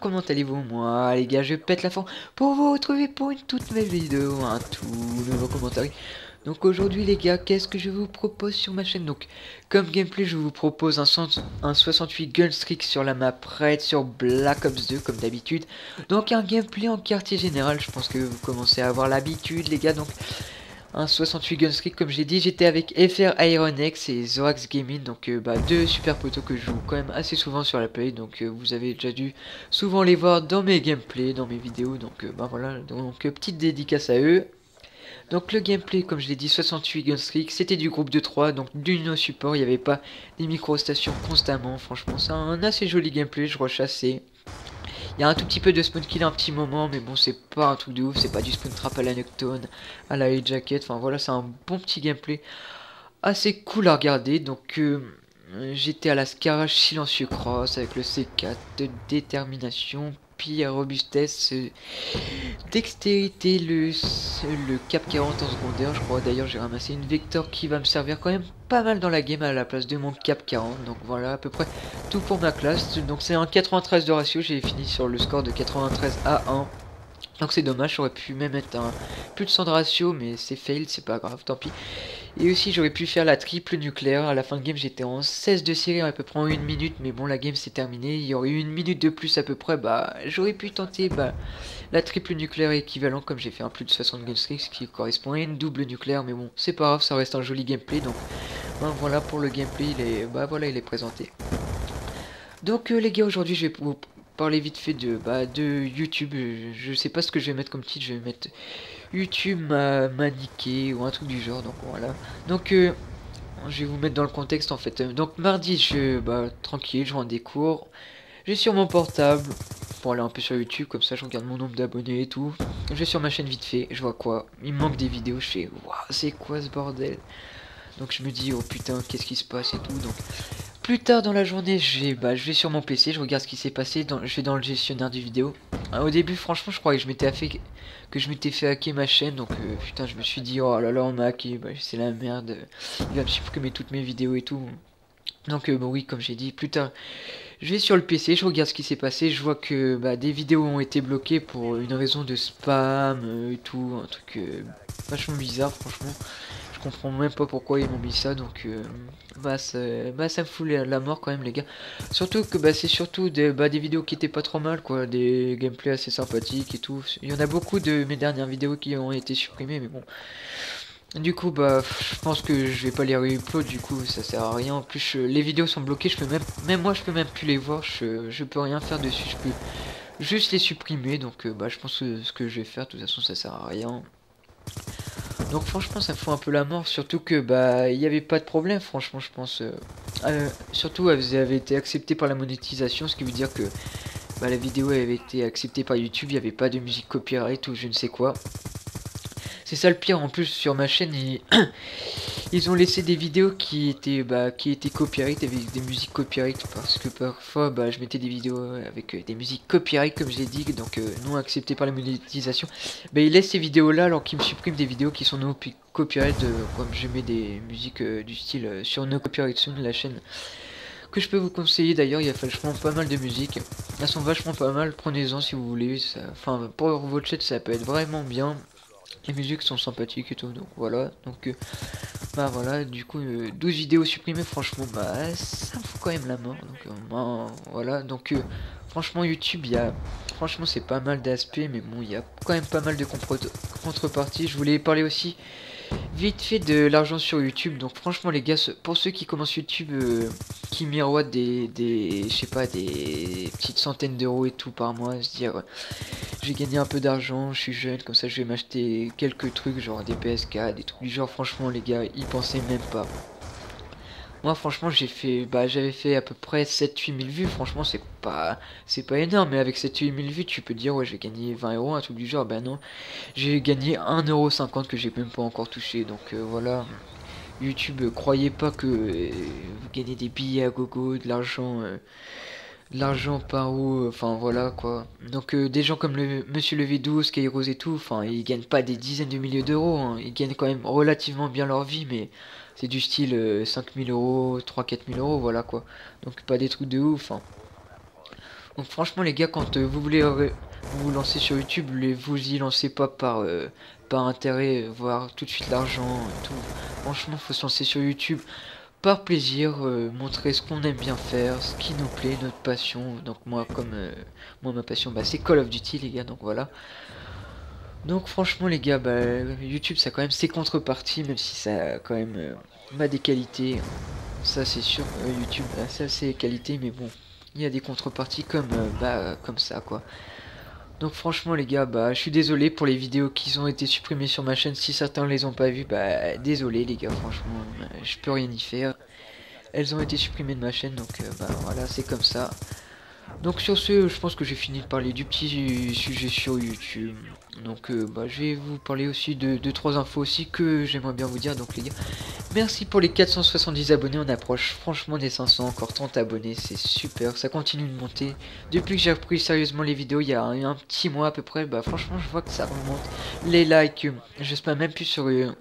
comment allez-vous? Moi les gars je pète la forme pour vous retrouver pour une toute nouvelle vidéo, un tout nouveau commentaire. Donc aujourd'hui les gars, qu'est-ce que je vous propose sur ma chaîne? Donc comme gameplay je vous propose un, un 68 gunstreak sur la map Red sur Black Ops 2 comme d'habitude. Donc un gameplay en quartier général, je pense que vous commencez à avoir l'habitude les gars. Donc un 68 Gunstreak comme j'ai dit j'étais avec FR Ironex et Zorax Gaming donc euh, bah, deux super potos que je joue quand même assez souvent sur la play donc euh, vous avez déjà dû souvent les voir dans mes gameplays dans mes vidéos donc euh, bah voilà donc petite dédicace à eux. Donc le gameplay comme je l'ai dit 68 Gunstreak c'était du groupe de 3 donc no support il n'y avait pas des micro-stations constamment franchement c'est un assez joli gameplay je rechassais il y a un tout petit peu de spawn kill un petit moment, mais bon, c'est pas un truc de ouf, c'est pas du spawn trap à la Noctone, à la Jacket, enfin voilà, c'est un bon petit gameplay assez cool à regarder. Donc, euh, j'étais à la Scarage Silencieux Cross avec le C4 de détermination, robustesse, euh, dextérité, le, le cap 40 en secondaire, je crois. D'ailleurs, j'ai ramassé une vector qui va me servir quand même pas mal dans la game à la place de mon cap 40. Donc voilà, à peu près tout pour ma classe. Donc c'est un 93 de ratio, j'ai fini sur le score de 93 à 1. Donc c'est dommage, j'aurais pu même mettre un plus de 100 de ratio, mais c'est fail, c'est pas grave, tant pis. Et aussi j'aurais pu faire la triple nucléaire, à la fin de game j'étais en 16 de série à peu près en une minute, mais bon la game s'est terminée, il y aurait eu une minute de plus à peu près, bah j'aurais pu tenter bah, la triple nucléaire équivalent comme j'ai fait un plus de 60 gun ce qui correspond à une double nucléaire, mais bon c'est pas grave, ça reste un joli gameplay, donc bah, voilà pour le gameplay, il est, bah voilà il est présenté. Donc euh, les gars aujourd'hui je vais vous vite fait de, bah, de YouTube. Je, sais pas ce que je vais mettre comme titre. Je vais mettre YouTube m'a maniqué ou un truc du genre. Donc voilà. Donc euh, je vais vous mettre dans le contexte en fait. Donc mardi, je bah, tranquille, je rends des cours. Suis sur mon portable pour aller un peu sur YouTube. Comme ça, je regarde mon nombre d'abonnés et tout. Je vais sur ma chaîne vite fait. Je vois quoi? Il manque des vidéos. Je fais waouh, c'est quoi ce bordel? Donc je me dis oh putain, qu'est-ce qui se passe et tout. Donc plus tard dans la journée, je vais, bah, je vais sur mon PC, je regarde ce qui s'est passé, je vais dans le gestionnaire du vidéo. Ah, au début, franchement, je croyais que je m'étais fait que je m'étais fait hacker ma chaîne, donc euh, putain, je me suis dit oh là là, on m'a hacké, bah, c'est la merde, il va me supprimer toutes mes vidéos et tout. Donc euh, bah, oui, comme j'ai dit, plus tard, je vais sur le PC, je regarde ce qui s'est passé, je vois que bah, des vidéos ont été bloquées pour une raison de spam euh, et tout, un truc vachement bizarre, franchement comprends même pas pourquoi ils m'ont mis ça donc bah, ça, me fout la mort quand même les gars. Surtout que bah c'est surtout des, bah, des vidéos qui étaient pas trop mal des gameplays assez sympathiques et tout. Il y en a beaucoup de mes dernières vidéos qui ont été supprimées mais bon. Du coup bah je pense que je vais pas les re-upload du coup ça sert à rien. En plus les vidéos sont bloquées je peux même moi je peux même plus les voir je, je peux rien faire dessus je peux juste les supprimer donc euh, je pense que ce que je vais faire de toute façon ça sert à rien donc franchement ça me fout un peu la mort, surtout que bah il n'y avait pas de problème franchement je pense. Euh, euh, surtout elle avait été acceptée par la monétisation, ce qui veut dire que bah, la vidéo avait été acceptée par YouTube, il n'y avait pas de musique copyright ou je ne sais quoi. C'est ça le pire en plus sur ma chaîne, ils, ont laissé des vidéos qui étaient bah, qui étaient copyright avec des musiques copyright parce que parfois bah, je mettais des vidéos avec euh, des musiques copyright comme j'ai dit donc euh, non acceptées par la monétisation. Bah, ils laissent ces vidéos là alors qu'ils me suppriment des vidéos qui sont non copyright euh, comme je mets des musiques du style sur No Copyright Soon la chaîne que je peux vous conseiller d'ailleurs, il y a vachement pas mal de musiques. Elles sont vachement pas mal, prenez-en si vous voulez. Enfin, pour votre chat, ça peut être vraiment bien les musiques sont sympathiques et tout donc voilà. Donc euh, bah voilà du coup 12 euh, vidéos supprimées franchement bah ça me fout quand même la mort donc euh, bah, voilà. Donc franchement youtube il y a franchement c'est pas mal d'aspects mais bon il y a quand même pas mal de contreparties. Je voulais parler aussi vite fait de l'argent sur YouTube. Donc franchement les gars, pour ceux qui commencent YouTube, euh, qui miroitent des, des je sais pas, des petites centaines d'euros et tout par mois, se dire, j'ai gagné un peu d'argent, je suis jeune, comme ça je vais m'acheter quelques trucs, genre des PSK, des trucs du genre, franchement les gars, ils pensaient même pas. Moi franchement j'ai fait bah j'avais fait à peu près 7 8000 vues. Franchement c'est pas c'est pas énorme mais avec 7 8000 vues tu peux dire ouais j'ai gagné 20 euros un truc du genre. Ben non. J'ai gagné 1,50€ que j'ai même pas encore touché. Donc euh, voilà. YouTube croyez pas que euh, vous gagnez des billets à gogo de l'argent euh, l'argent par où enfin voilà quoi donc des gens comme le monsieur 12 Kairos et tout enfin ils gagnent pas des dizaines de milliers d'euros hein. ils gagnent quand même relativement bien leur vie mais c'est du style 5000 euh, euros, 3-4000 euros, voilà quoi. Donc pas des trucs de ouf. Hein. Donc franchement les gars, quand euh, vous voulez vous, lancer sur YouTube, les, vous y lancez pas par, par intérêt, voir tout de suite l'argent tout. Franchement, faut se lancer sur YouTube par plaisir, montrer ce qu'on aime bien faire, ce qui nous plaît, notre passion. Donc moi, comme moi ma passion, bah, c'est Call of Duty les gars, donc voilà. Donc franchement les gars, bah, YouTube ça a quand même ses contreparties, même si ça a quand même euh, des qualités. Ça c'est sûr, euh, YouTube bah, ça c'est qualité, mais bon, il y a des contreparties comme, euh, bah, comme ça quoi. Donc franchement les gars, bah je suis désolé pour les vidéos qui ont été supprimées sur ma chaîne. Si certains les ont pas vues, bah désolé les gars, franchement, je peux rien y faire. Elles ont été supprimées de ma chaîne, donc bah voilà, c'est comme ça. Donc sur ce, je pense que j'ai fini de parler du petit sujet sur YouTube. Donc euh, bah, je vais vous parler aussi de 2-3 infos aussi que j'aimerais bien vous dire. Donc les gars, merci pour les 470 abonnés. On approche franchement des 500, encore 30 abonnés. C'est super, ça continue de monter. Depuis que j'ai repris sérieusement les vidéos il y a un, petit mois à peu près, bah franchement je vois que ça remonte. Les likes, je sais pas même plus sur... Euh,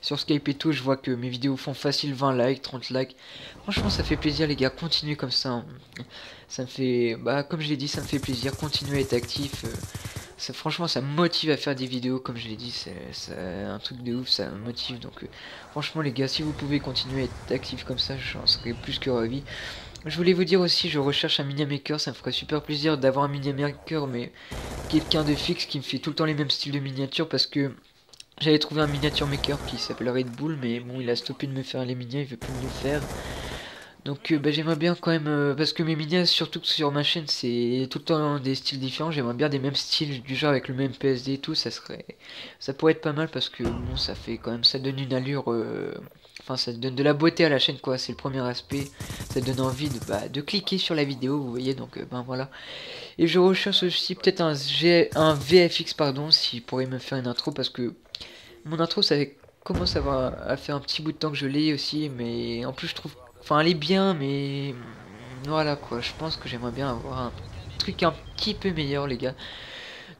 sur Skype et tout, je vois que mes vidéos font facile 20 likes, 30 likes. Franchement, ça fait plaisir, les gars. Continuez comme ça. Ça me fait, bah, comme je l'ai dit, ça me fait plaisir. Continuez à être actif. Euh, franchement, ça motive à faire des vidéos. Comme je l'ai dit, c'est un truc de ouf. Ça motive. Donc, euh, franchement, les gars, si vous pouvez continuer à être actif comme ça, j'en serais plus que ravi. Je voulais vous dire aussi, je recherche un mini maker, ça me ferait super plaisir d'avoir un mini maker, mais quelqu'un de fixe qui me fait tout le temps les mêmes styles de miniatures parce que j'avais trouvé un miniature maker qui s'appelle Red Bull, mais bon, il a stoppé de me faire les miniatures, il veut plus me les faire. Donc euh, bah, j'aimerais bien quand même, euh, parce que mes miniatures, surtout sur ma chaîne, c'est tout le temps des styles différents. J'aimerais bien des mêmes styles, du genre avec le même PSD et tout, ça serait, ça pourrait être pas mal parce que bon, ça fait quand même, ça donne une allure, euh, enfin ça donne de la beauté à la chaîne quoi. C'est le premier aspect, ça donne envie de, bah, de cliquer sur la vidéo, vous voyez. Donc ben voilà. Et je recherche aussi peut-être un, un VFX pardon, s'il pourrait me faire une intro parce que mon intro, ça commence à, avoir, à faire un petit bout de temps que je l'ai aussi, mais en plus je trouve... Enfin, elle est bien, mais... Voilà quoi, je pense que j'aimerais bien avoir un truc un petit peu meilleur, les gars.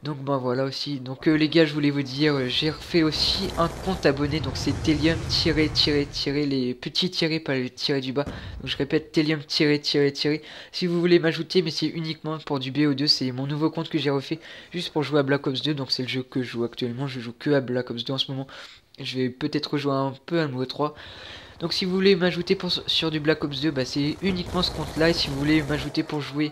Donc ben voilà aussi. Donc euh, les gars, je voulais vous dire, euh, j'ai refait aussi un compte abonné. Donc c'est Telium tiré tiré tiré les petits tirés, pas les tirés du bas. Donc je répète Telium tiré tiré tiré. Si vous voulez m'ajouter, mais c'est uniquement pour du BO2. C'est mon nouveau compte que j'ai refait juste pour jouer à Black Ops 2. Donc c'est le jeu que je joue actuellement. Je joue que à Black Ops 2 en ce moment. Je vais peut-être rejouer un peu à MO 3. Donc si vous voulez m'ajouter sur du Black Ops 2, bah, c'est uniquement ce compte là. Et si vous voulez m'ajouter pour jouer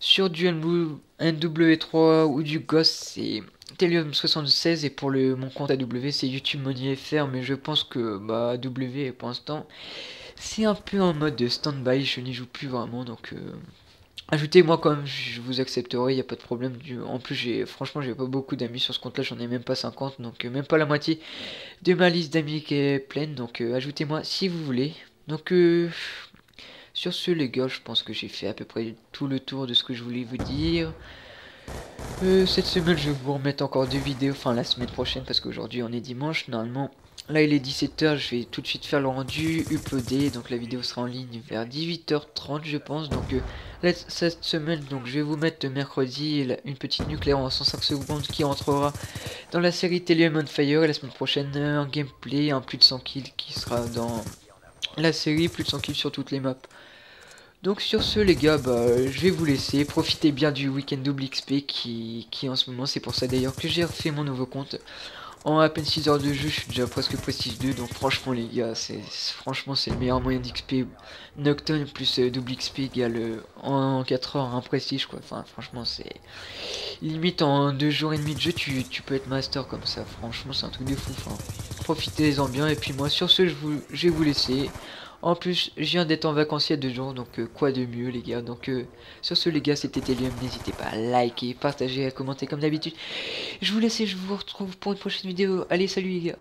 sur du NW3 ou du Ghost, c'est Telium76 et pour le mon compte AW, c'est YouTube Money FR, mais je pense que bah W pour l'instant, c'est un peu en mode stand-by, je n'y joue plus vraiment, donc euh, ajoutez-moi quand même, je vous accepterai, il n'y a pas de problème. En plus, j'ai franchement, j'ai pas beaucoup d'amis sur ce compte-là, j'en ai même pas 50, donc euh, même pas la moitié de ma liste d'amis qui est pleine, donc euh, ajoutez-moi si vous voulez. Donc sur ce les gars, je pense que j'ai fait à peu près tout le tour de ce que je voulais vous dire. Euh, cette semaine, je vais vous remettre encore deux vidéos, enfin la semaine prochaine, parce qu'aujourd'hui on est dimanche, normalement. Là il est 17h, je vais tout de suite faire le rendu, uploader, donc la vidéo sera en ligne vers 18h30 je pense. Donc euh, cette semaine, donc je vais vous mettre mercredi une petite nucléaire en 105 secondes qui entrera dans la série on Fire. Et la semaine prochaine, un gameplay, un plus de 100 kills qui sera dans la série, plus de 100 kills sur toutes les maps. Donc sur ce les gars, bah, je vais vous laisser. Profitez bien du week-end double XP qui, qui en ce moment, c'est pour ça d'ailleurs que j'ai refait mon nouveau compte. En à peine 6 heures de jeu, je suis déjà presque prestige 2, donc franchement les gars, c'est franchement c'est le meilleur moyen d'XP. Nocturne plus euh, double XP égale euh, en 4 heures un prestige quoi. Enfin franchement c'est limite en 2 jours et demi de jeu, tu, peux être master comme ça. Franchement c'est un truc de fou. Profitez-en bien et puis moi sur ce je, vous, je vais vous laisser. En plus, je viens d'être en vacancier de jours, donc euh, quoi de mieux les gars? Donc euh, sur ce les gars, c'était Telium. N'hésitez pas à liker, partager, à commenter comme d'habitude. Je vous laisse et je vous retrouve pour une prochaine vidéo. Allez, salut les gars.